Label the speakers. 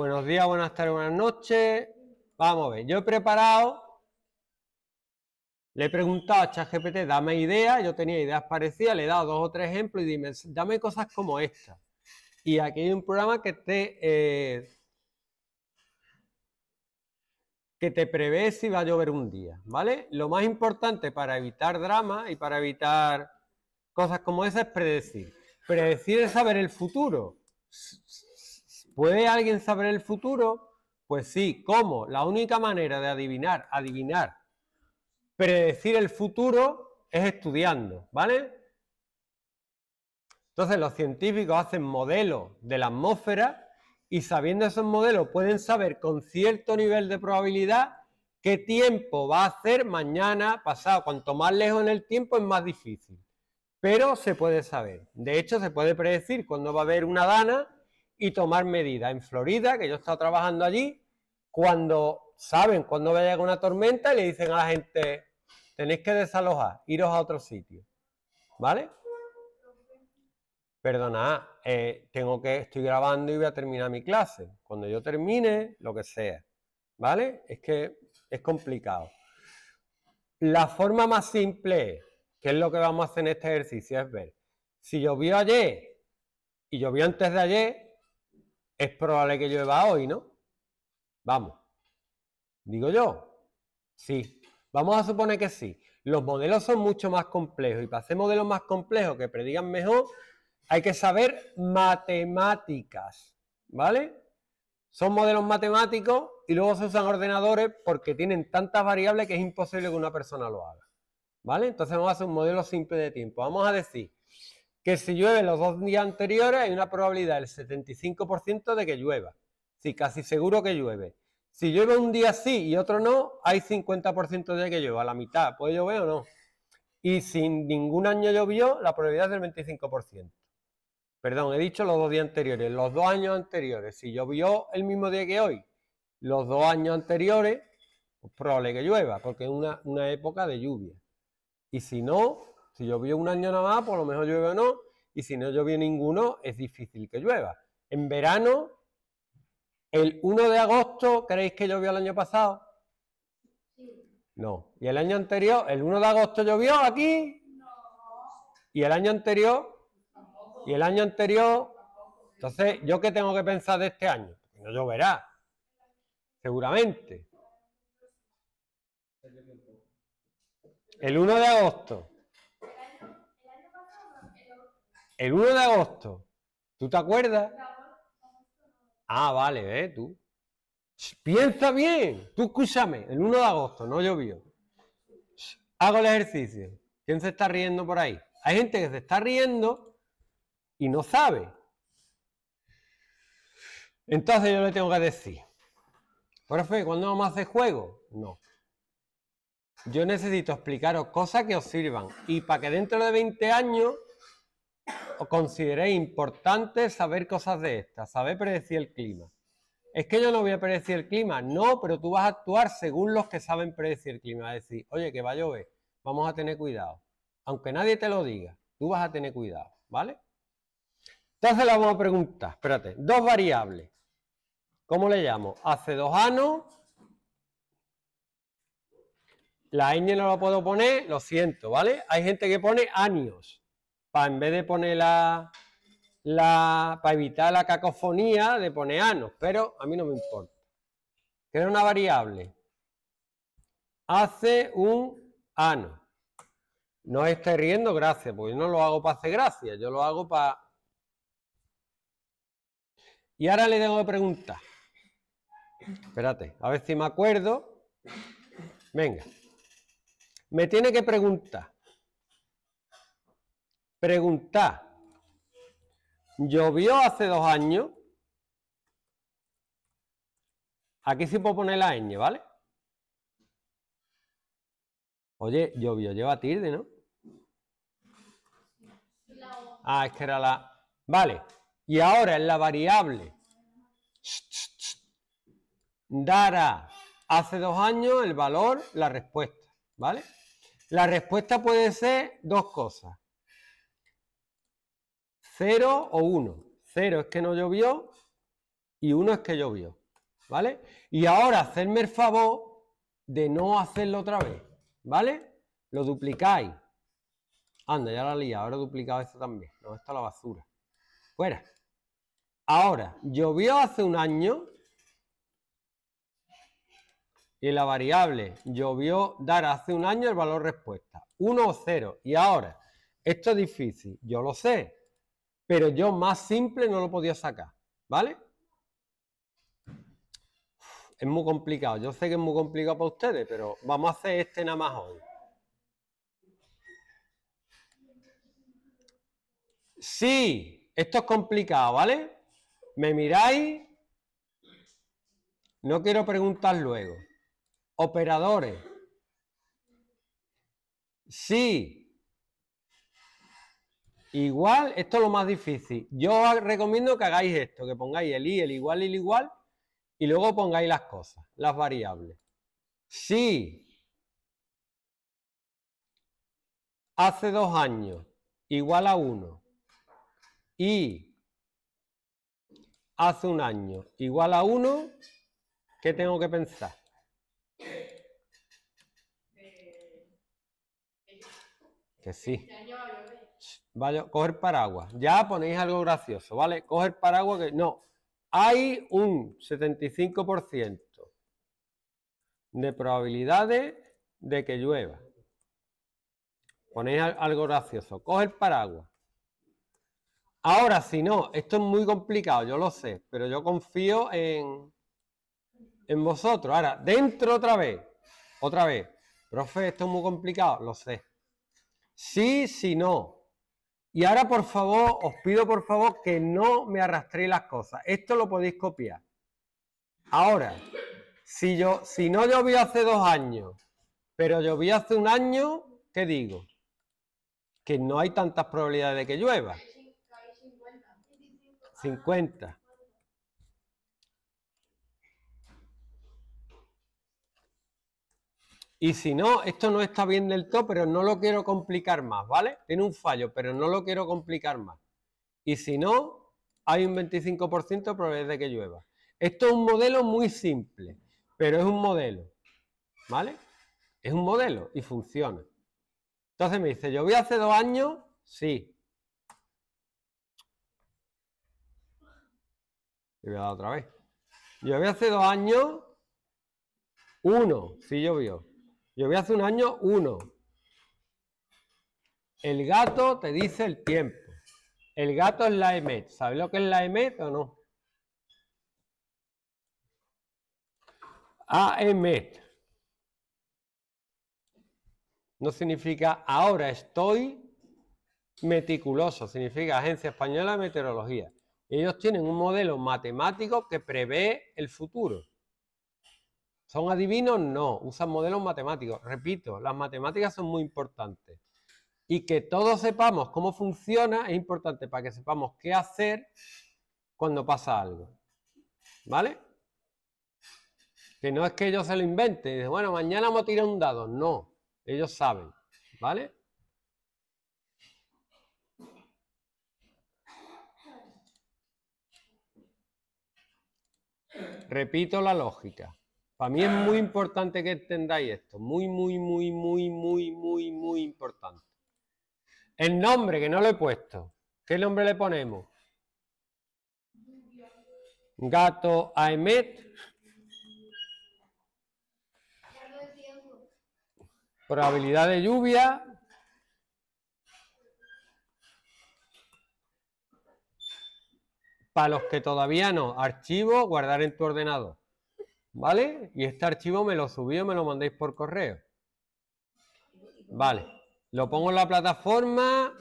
Speaker 1: Buenos días, buenas tardes, buenas noches. Vamos a ver, yo he preparado, le he preguntado a ChatGPT, dame ideas, yo tenía ideas parecidas, le he dado dos o tres ejemplos y dime, dame cosas como esta. Y aquí hay un programa que te, eh, que te prevé si va a llover un día, ¿vale? Lo más importante para evitar drama y para evitar cosas como esa es predecir. Predecir es saber el futuro. ¿Puede alguien saber el futuro? Pues sí, ¿cómo? La única manera de adivinar, adivinar, predecir el futuro es estudiando, ¿vale? Entonces los científicos hacen modelos de la atmósfera y sabiendo esos modelos pueden saber con cierto nivel de probabilidad qué tiempo va a hacer mañana, pasado. Cuanto más lejos en el tiempo es más difícil. Pero se puede saber. De hecho, se puede predecir cuándo va a haber una dana y tomar medidas. En Florida, que yo he estado trabajando allí, cuando saben cuándo va a llegar una tormenta, le dicen a la gente, tenéis que desalojar, iros a otro sitio. ¿Vale? Perdona, eh, tengo que, estoy grabando y voy a terminar mi clase. Cuando yo termine, lo que sea. ¿Vale? Es que es complicado. La forma más simple que es lo que vamos a hacer en este ejercicio, es ver si llovió ayer y llovió antes de ayer, es probable que llueva hoy, ¿no? Vamos. Digo yo. Sí. Vamos a suponer que sí. Los modelos son mucho más complejos y para hacer modelos más complejos que predigan mejor, hay que saber matemáticas, ¿vale? Son modelos matemáticos y luego se usan ordenadores porque tienen tantas variables que es imposible que una persona lo haga, ¿vale? Entonces vamos a hacer un modelo simple de tiempo. Vamos a decir que si llueve los dos días anteriores hay una probabilidad del 75% de que llueva. Sí, casi seguro que llueve. Si llueve un día sí y otro no, hay 50% de que llueva, la mitad. ¿Puede llover o no? Y si ningún año llovió, la probabilidad es del 25%. Perdón, he dicho los dos días anteriores, los dos años anteriores. Si llovió el mismo día que hoy, los dos años anteriores, pues probable que llueva, porque es una, una época de lluvia. Y si no, si llovió un año nada más, por lo mejor llueve o no, y si no llovió ninguno, es difícil que llueva. En verano, el 1 de agosto, ¿creéis que llovió el año pasado? No. ¿Y el año anterior? ¿El 1 de agosto llovió aquí? No. ¿Y el año anterior? ¿Y el año anterior? Entonces, ¿yo qué tengo que pensar de este año? No lloverá. Seguramente. El 1 de agosto. El 1 de agosto. ¿Tú te acuerdas? Ah, vale, ¿ves? Tú. Piensa bien. Tú escúchame. El 1 de agosto no llovió. Hago el ejercicio. ¿Quién se está riendo por ahí? Hay gente que se está riendo y no sabe. Entonces yo le tengo que decir, profe, ¿cuándo vamos a hacer juego? No. Yo necesito explicaros cosas que os sirvan y para que dentro de 20 años os consideréis importante saber cosas de estas, saber predecir el clima. Es que yo no voy a predecir el clima, no, pero tú vas a actuar según los que saben predecir el clima. Es decir, oye, que va a llover, vamos a tener cuidado. Aunque nadie te lo diga, tú vas a tener cuidado, ¿vale? Entonces le vamos a preguntar, espérate, dos variables. ¿Cómo le llamo? Hace dos años. La ñ no lo puedo poner, lo siento, ¿vale? Hay gente que pone años para en vez de poner la, para evitar la cacofonía de poner anos, pero a mí no me importa. Crea una variable. Hace un ano. No esté riendo, gracias, porque yo no lo hago para hacer gracia, yo lo hago para... Y ahora le tengo que preguntar. Espérate, a ver si me acuerdo. Venga. Me tiene que preguntar. Preguntar. ¿Llovió hace dos años? Aquí sí puedo poner la ñ, ¿vale? Oye, llovió, lleva tilde, ¿no? Ah, es que era la... Vale. Y ahora en la variable dará hace dos años el valor, la respuesta, ¿vale? La respuesta puede ser dos cosas. 0 o 1. 0 es que no llovió y uno es que llovió. ¿Vale? Y ahora hacerme el favor de no hacerlo otra vez. ¿Vale? Lo duplicáis. Anda, ya la liado, ahora he duplicado esto también. No, esto es la basura. Fuera. Ahora, llovió hace un año y la variable llovió dar hace un año el valor respuesta. 1 o 0. Y ahora, esto es difícil, yo lo sé, pero yo más simple no lo podía sacar. ¿Vale? Es muy complicado. Yo sé que es muy complicado para ustedes, pero vamos a hacer este nada más hoy. Sí, esto es complicado, ¿vale? Me miráis. No quiero preguntar luego. Operadores. Sí. Igual, esto es lo más difícil. Yo os recomiendo que hagáis esto, que pongáis el i, el igual y el igual, y luego pongáis las cosas, las variables. Si hace dos años igual a 1 y hace un año igual a 1, ¿qué tengo que pensar? Que sí. Vaya, coger paraguas. Ya ponéis algo gracioso, ¿vale? Coger paraguas que no. Hay un 75% de probabilidades de que llueva. Ponéis algo gracioso. Coger paraguas. Ahora, si no, esto es muy complicado, yo lo sé, pero yo confío en, en vosotros. Ahora, dentro otra vez. Otra vez. Profe, esto es muy complicado, lo sé. Sí, si no. Y ahora, por favor, os pido por favor que no me arrastréis las cosas. Esto lo podéis copiar. Ahora, si, yo, si no llovió hace dos años, pero llovió hace un año, ¿qué digo? Que no hay tantas probabilidades de que llueva. 50. Y si no, esto no está bien del todo, pero no lo quiero complicar más, ¿vale? Tiene un fallo, pero no lo quiero complicar más. Y si no, hay un 25% de probabilidad de que llueva. Esto es un modelo muy simple, pero es un modelo, ¿vale? Es un modelo y funciona. Entonces me dice, ¿llovió hace dos años? Sí. Y voy a dar otra vez. Llovió hace dos años, uno, sí llovió. Llovió hace un año, uno. El gato te dice el tiempo. El gato es la EMET. ¿Sabes lo que es la EMET o no? AEMET. No significa ahora estoy meticuloso, significa Agencia Española de Meteorología. Ellos tienen un modelo matemático que prevé el futuro. ¿Son adivinos? No, usan modelos matemáticos. Repito, las matemáticas son muy importantes. Y que todos sepamos cómo funciona es importante para que sepamos qué hacer cuando pasa algo. ¿Vale? Que no es que ellos se lo inventen y dicen, bueno, mañana vamos a tirar un dado. No, ellos saben. ¿Vale? Repito la lógica. Para mí es muy importante que entendáis esto. Muy, muy, muy, muy, muy, muy, muy importante. El nombre que no lo he puesto. ¿Qué nombre le ponemos? Gato Aemet. Probabilidad de lluvia. Para los que todavía no, archivo, guardar en tu ordenador. ¿Vale? Y este archivo me lo subí me lo mandéis por correo. Vale. Lo pongo en la plataforma